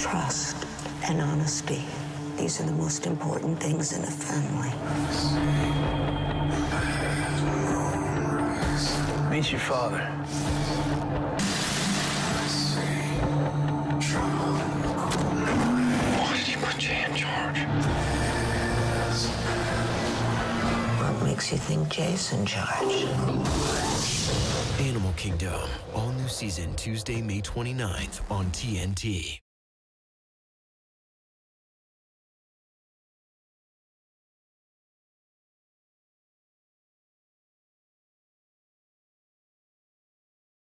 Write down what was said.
Trust and honesty. These are the most important things in a family. Meet your father. Why did you put Jay in charge? What makes you think Jay's in charge? Animal Kingdom, all new season Tuesday, May 29th on TNT.